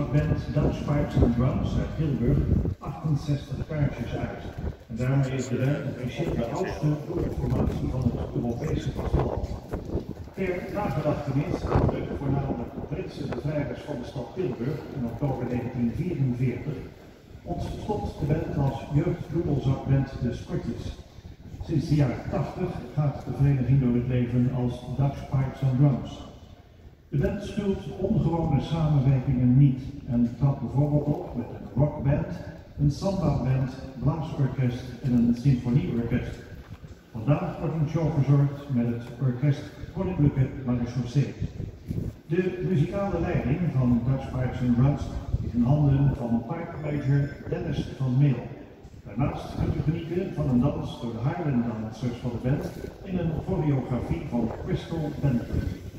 Dutch Pipes and Drums uit Tilburg 68 kaartjes uit. En daarmee is de band officieel de oudste doedelformatie van het Europese vasteland. Ter nagedachtenis aan de voornamelijk Britse bevrijders van de stad Tilburg in oktober 1944 ontstond de band als jeugddoedelzakband de Scotties. Sinds de jaren 80 gaat de vereniging door het leven als Dutch Pipes and Drums. De band speelt ongewone samenwerkingen niet en trad bijvoorbeeld op met een rockband, een samba-band, blaasorkest en een symfonieorkest. Vandaag wordt een show verzorgd met het orkest Koninklijke Marechaussee. De muzikale leiding van Dutch Pipes Drums is in handen van Pipe Major Dennis van Meel. Daarnaast kunt u genieten van een dans door de Highland dansers van de band in een choreografie van Crystal Bentley.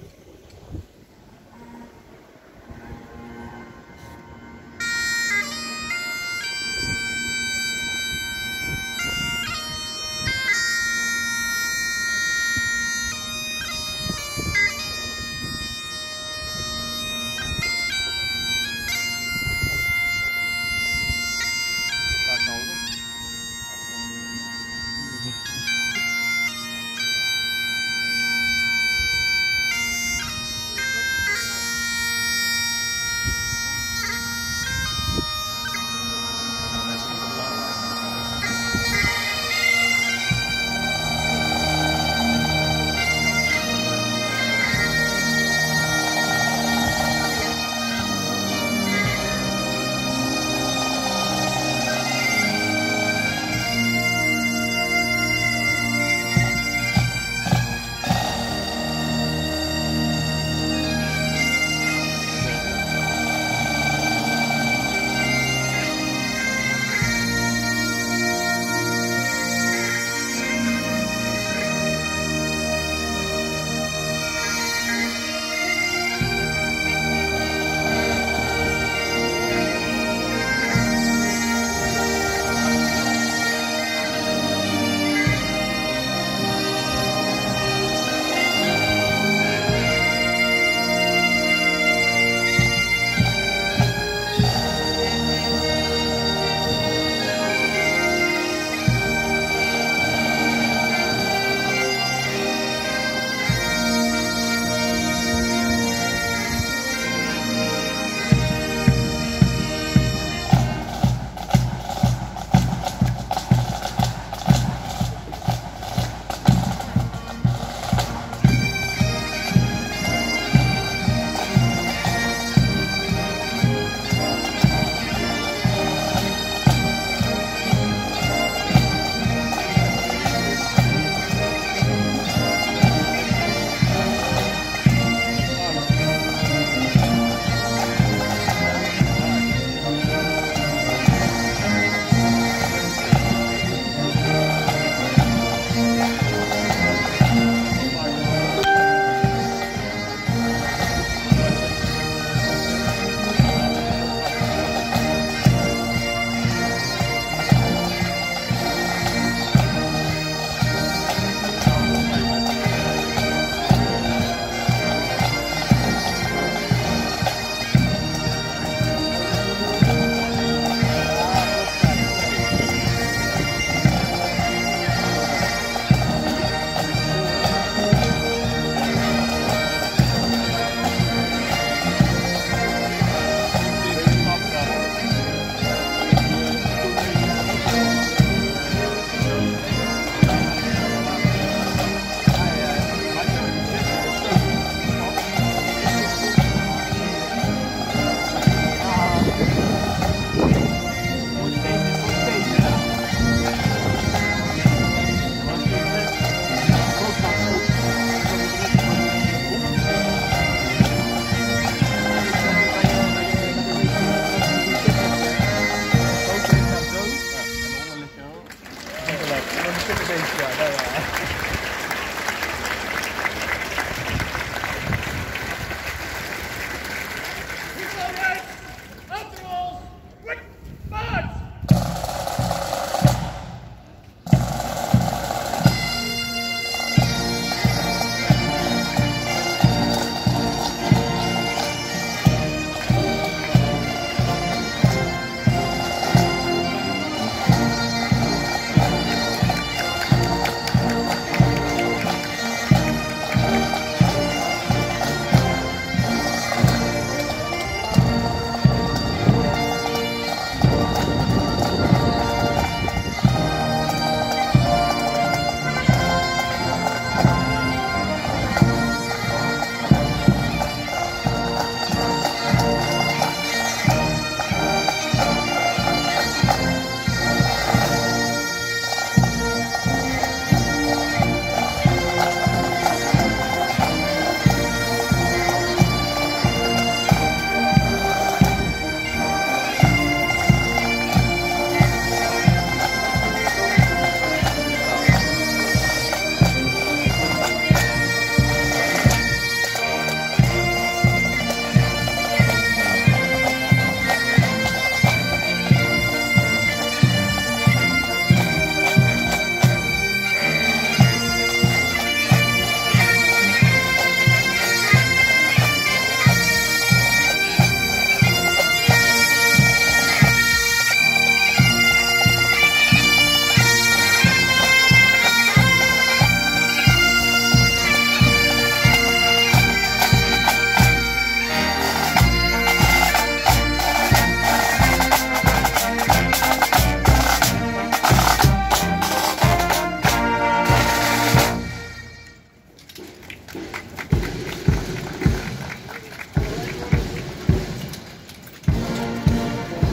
Thank you.